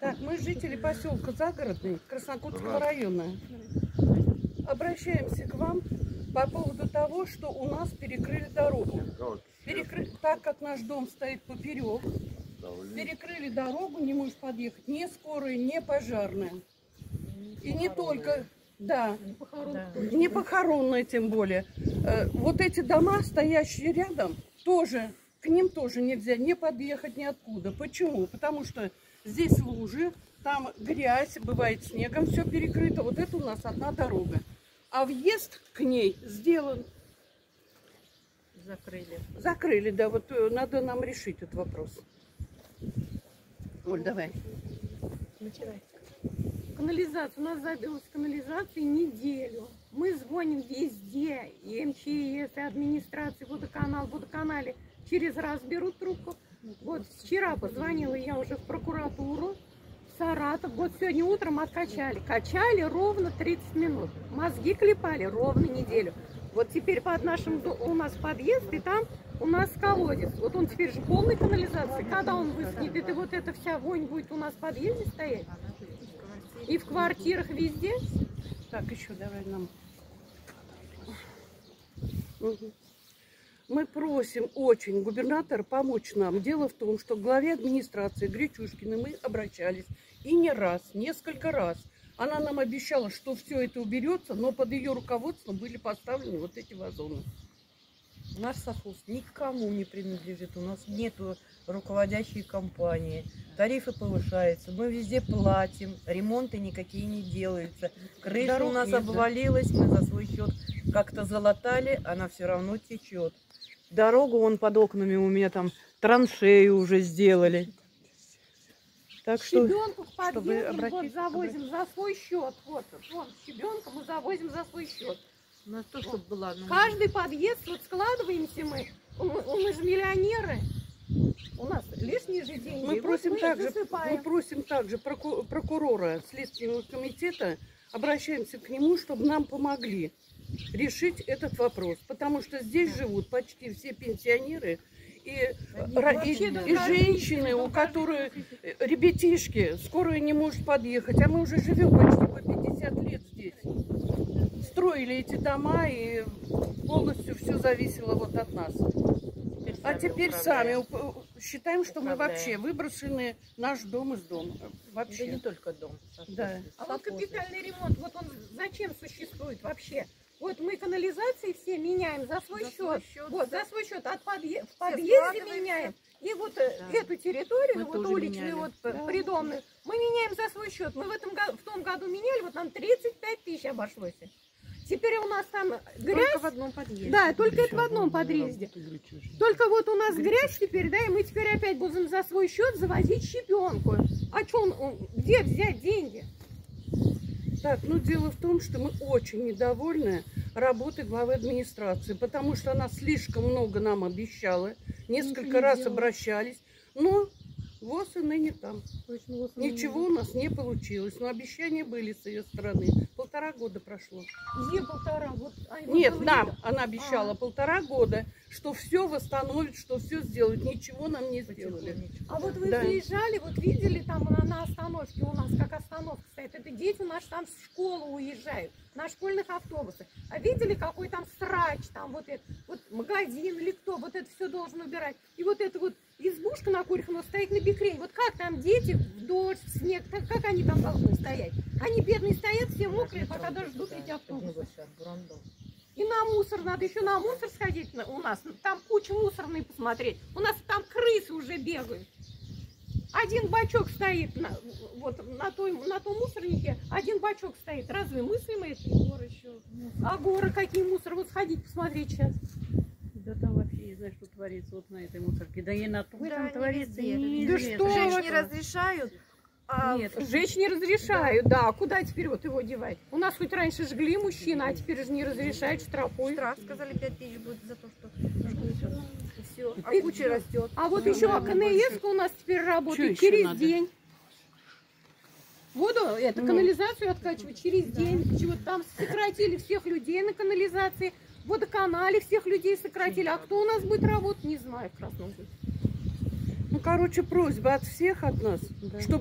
Так, мы жители поселка Загородный Краснокутского района. Обращаемся к вам по поводу того, что у нас перекрыли дорогу. Перекры- Так как наш дом стоит поперек, перекрыли дорогу, не может подъехать ни скорая, ни пожарная. И не только, да, не похоронная тем более. Э, Вот эти дома, стоящие рядом, тоже, к ним тоже нельзя не подъехать ниоткуда. Почему? Потому что здесь лужи, там грязь, бывает снегом все перекрыто. Вот это у нас одна дорога. А въезд к ней сделан. Закрыли. Закрыли, да, вот э, надо нам решить этот вопрос. Оль, давай. Начинайте. Канализация. У нас забилась канализация неделю. Мы звоним везде. И МЧС, и администрации, водоканал, водоканале. Через раз берут трубку. Вот вчера позвонила я уже в прокуратуру. в Саратов. Вот сегодня утром откачали. Качали ровно 30 минут. Мозги клепали ровно неделю. Вот теперь под нашим у нас подъезд, и там у нас колодец. Вот он теперь же полный канализации. Когда он высохнет, это вот эта вся вонь будет у нас в подъезде стоять. И в квартирах везде. Так, еще давай нам. Мгм. Мы просим очень губернатора помочь нам. Дело в том, что к главе администрации Гречушкиной мы обращались. И не раз, несколько раз. Она нам обещала, что все это уберется, но под ее руководством были поставлены вот эти вазоны. Наш совхоз никому не принадлежит. У нас нету руководящей компании. Тарифы повышаются. Мы везде платим. Ремонты никакие не делаются. Крыша Дорог у нас нет, обвалилась. Мы за свой счет как-то залатали. Она все равно течет. Дорогу вон под окнами у меня там траншею уже сделали. Так что Щебенку в чтобы подъезде вот обратиться, завозим за свой счет. Вот, вон, щебенку мы завозим за свой счет. у нас то, чтобы была. ну, Каждый подъезд, вот складываемся мы. Мы, мы же миллионеры. У нас лишние же деньги. Мы Вот просим мы их также, мы просим также проку- прокурора Следственного комитета, обращаемся к нему, чтобы нам помогли решить этот вопрос. Потому что здесь живут почти все пенсионеры и, ра- и- вообще и женщины, у которых э, ребятишки, скорая не может подъехать, а мы уже живем почти по 50 лет здесь. Строили эти дома и полностью все зависело вот от нас. А теперь сами считаем, что мы вообще выброшены наш дом из дома. Да не Вообще. только дом. Да. А вот капитальный ремонт, вот он зачем существует вообще? Вот мы канализации все меняем за свой За счет. свой счет, вот, да. за свой счет. От подъе- в подъезде меняем. И вот э, Да. эту территорию, Мы вот уличную, меняли. вот Да. придомную, мы меняем за свой счет. Мы в этом году, в том году меняли, вот нам 35 тысяч обошлось. Теперь у нас там грязь. Только в одном подъезде. Да, только это в одном подъезде. Только вот у нас грязь теперь, да, и мы теперь опять будем за свой счет завозить щебенку. А что он, он- где взять деньги? Так, ну дело в том, что мы очень недовольны работой главы администрации, потому что она слишком много нам обещала, несколько не раз делала. обращались, но ВОЗ и ныне там. Ничего у нас не получилось, но обещания были с ее стороны. Полтора года прошло. Где полтора? Вот, а, Нет, говорит, нам она обещала А. полтора года, что все восстановит, что все сделают. Ничего нам не сделали. А вот вы Да. заезжали, вот видели там на остановке у нас, как остановка дети наши там в школу уезжают, на школьных автобусах. А видели, какой там срач, там вот это, вот магазин или кто, вот это все должен убирать. И вот эта вот избушка на Курихино стоит на бекрень. Вот как там дети в дождь, в снег, так как они там должны стоять? Они бедные стоят, все мокрые, пока даже ждут эти автобусы. И на мусор надо еще на мусор сходить у нас. Там куча мусорной посмотреть. У нас там крысы уже бегают. Один бачок стоит на, вот на, той, на том мусорнике, один бачок стоит. Разве мыслимо это? А горы какие мусор? Вот сходить посмотреть сейчас. Да там вообще не знаю, что творится вот на этой мусорке. Да и на том Да, там не творится. неизвестно. Да что Женщине вы? разрешают, а Нет, жечь не разрешают, да. А куда теперь вот его девать? У нас хоть раньше жгли мужчины, а теперь же не разрешают, штрафуют. штраф сказали 5 тысяч будет за то, что жгут. И все. А И- куча растет. А вот Ну, еще да, КНС у нас теперь работает еще через надо? день. Воду, это, Ну. канализацию откачивать через день. Чего там сократили всех людей на канализации, водоканале всех людей сократили. А кто у нас будет работать, не знаю в Красном. Ну, короче, просьба от всех от нас, чтобы